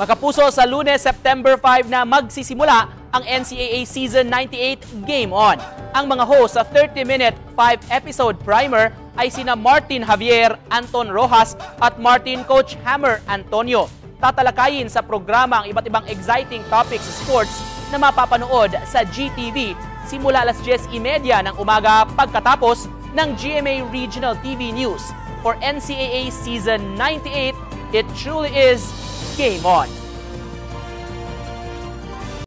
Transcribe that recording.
Makapuso sa lunes, September 5 na magsisimula ang NCAA Season 98 Game On. Ang mga host sa 30-minute 5-episode primer ay sina Martin Javier, Anton Rojas at Martin Coach Hammer Antonio. Tatalakayin sa programa ang iba't ibang exciting topics sports na mapapanood sa GTV simula alas 10.30 ng umaga pagkatapos ng GMA Regional TV News. For NCAA Season 98, it truly is game on.